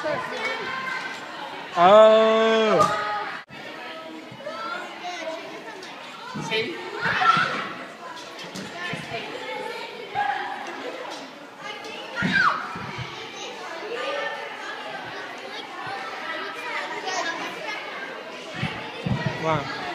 Oh. Wow.